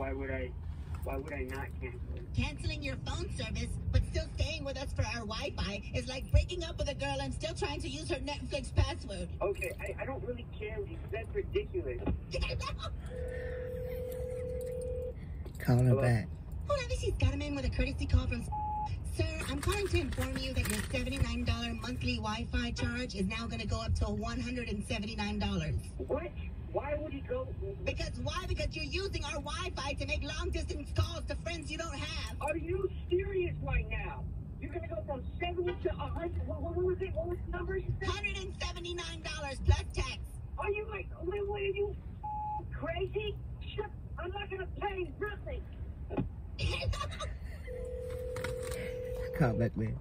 why would I? Why would I not cancel it? Canceling your phone service, but still staying with us for our Wi-Fi is like breaking up with a girl and still trying to use her Netflix password. Okay, I, I don't really care. That's ridiculous. Call her Hello? back. Hold on, this is got him in with a courtesy call from. Sir, I'm calling to inform you that your $79 monthly Wi-Fi charge is now going to go up to $179. What? Why would he go? Because why? Because you're using our Wi-Fi to make long-distance calls to friends you don't have. Are you serious right now? You're gonna go from seventy to a hundred. What, what was it? What was the number you said? $179 plus tax. Are you like? Wait, what are you crazy? Shut! I'm not gonna pay nothing. Come back, man.